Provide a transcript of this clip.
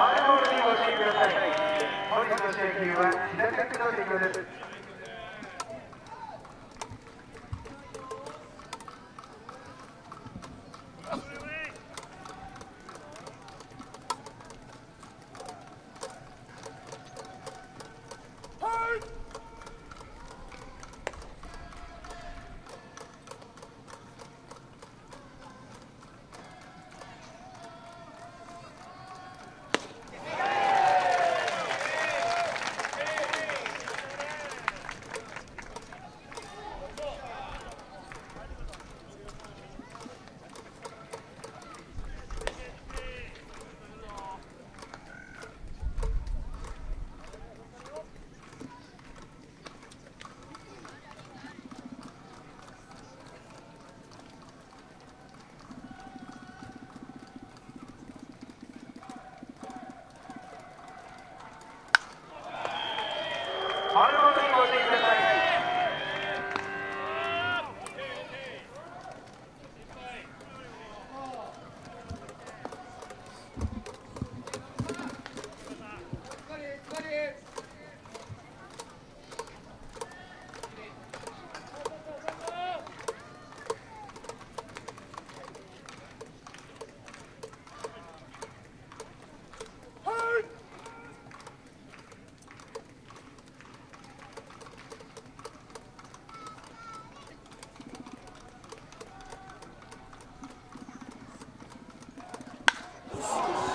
ボールにご注意ください。本日の請求は左手の提供です。Armanın önüne Jones.